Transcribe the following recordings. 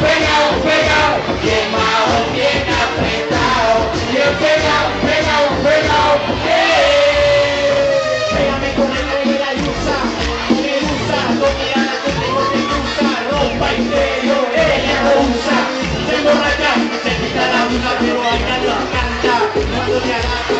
pegado, pegado, bajo, bien apretado, bien pegado, pegado, pegado, ¡eh! Pégame con la negra y usa, me usa, a la que tengo te cruza, ropa interior, ella lo usa, se emborracha, se quita la blusa, pero a ella le encanta, cuando te agarra,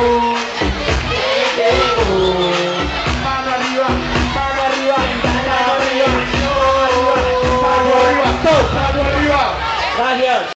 Então, Tá Maria, Mariano.